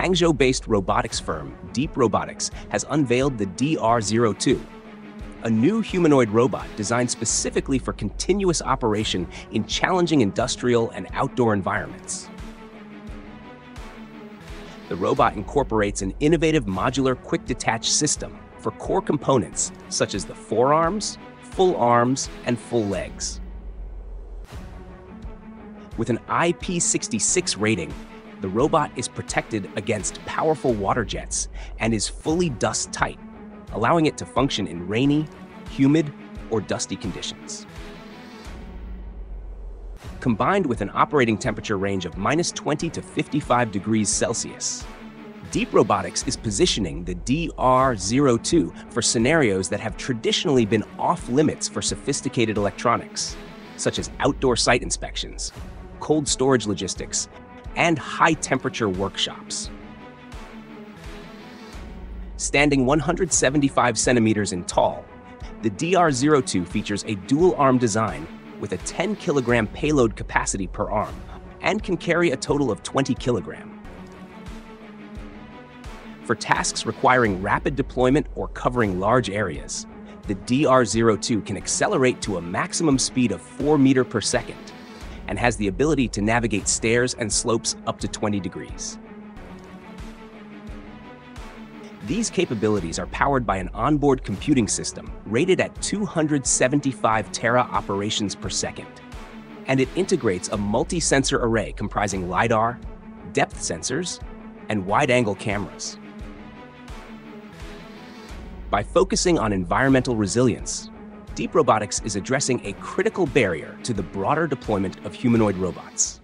Hangzhou-based robotics firm Deep Robotics has unveiled the DR02, a new humanoid robot designed specifically for continuous operation in challenging industrial and outdoor environments. The robot incorporates an innovative modular quick detach system for core components such as the forearms, full arms, and full legs. With an IP66 rating, the robot is protected against powerful water jets and is fully dust tight, allowing it to function in rainy, humid, or dusty conditions. Combined with an operating temperature range of minus 20 to 55 degrees Celsius, Deep Robotics is positioning the DR02 for scenarios that have traditionally been off limits for sophisticated electronics, such as outdoor site inspections, cold storage logistics, and high temperature workshops. Standing 175 centimeters in tall, the DR02 features a dual arm design with a 10 kilogram payload capacity per arm and can carry a total of 20 kilogram. For tasks requiring rapid deployment or covering large areas, the DR02 can accelerate to a maximum speed of 4 meter per second and has the ability to navigate stairs and slopes up to 20 degrees. These capabilities are powered by an onboard computing system rated at 275 tera operations per second. And it integrates a multi-sensor array comprising LiDAR, depth sensors, and wide-angle cameras. By focusing on environmental resilience, Deep Robotics is addressing a critical barrier to the broader deployment of humanoid robots.